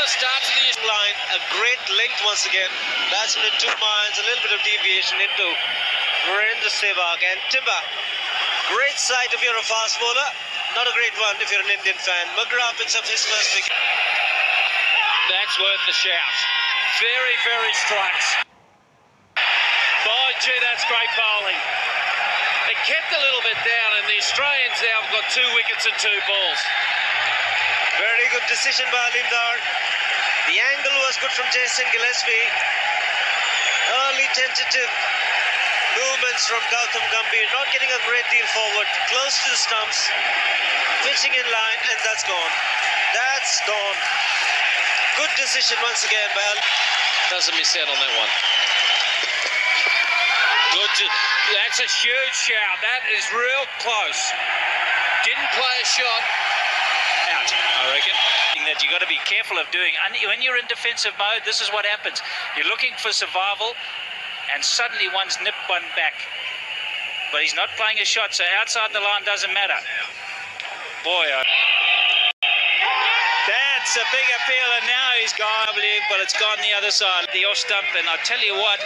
a start to the line. A great length once again. Batsman at two miles, a little bit of deviation into Virendra Sehwag and Timber. Great sight if you're a fast bowler. Not a great one if you're an Indian fan. McGrath picks up his first wicket. That's worth the shout. Very, very strikes. By gee, that's great bowling. It kept a little bit down, and the Australians now have got two wickets and two balls. Very good decision by Lindar. The angle was good from Jason Gillespie. Early tentative movements from Gautam Gambhir. Not getting a great deal forward. Close to the stumps. Pitching in line, and that's gone. That's gone. Good decision once again by Doesn't miss out on that one. Good. That's a huge shout. That is real close. Didn't play a shot. That you've got to be careful of doing. And when you're in defensive mode, this is what happens. You're looking for survival, and suddenly one's nipped one back. But he's not playing a shot, so outside the line doesn't matter. Boy. That's a big appeal, and now he's gone, I believe, but it's gone the other side. The off stump, and I tell you what,